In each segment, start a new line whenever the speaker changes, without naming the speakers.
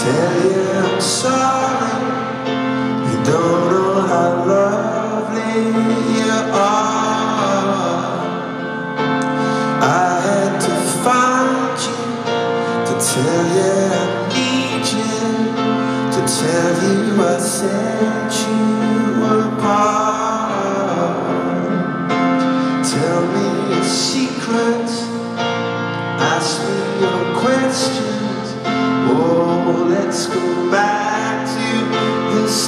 tell you I'm sorry. You don't.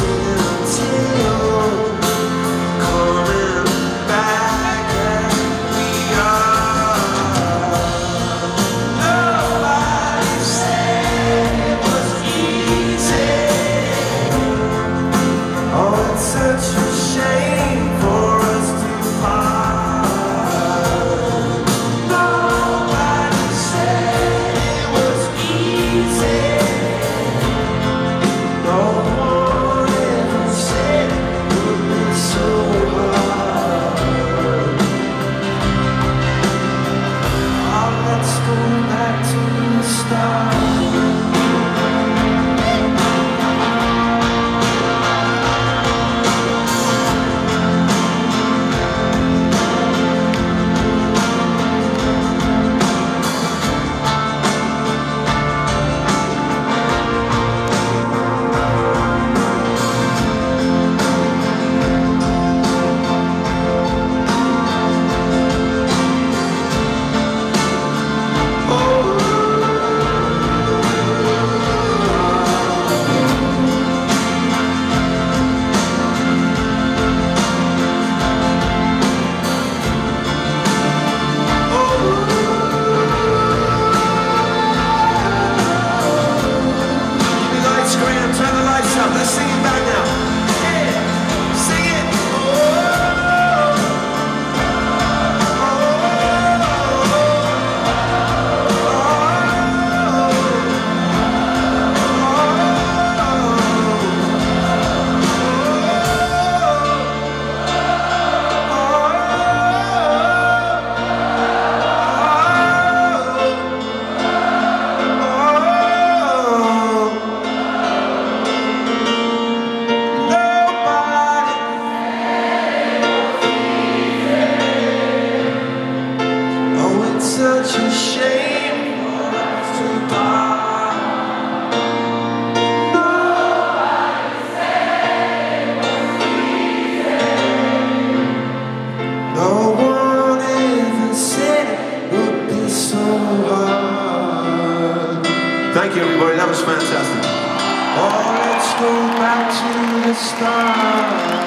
Till, till Turn the lights up. Let's sing it back now. everybody. That was fantastic. Oh, let's go back to the start.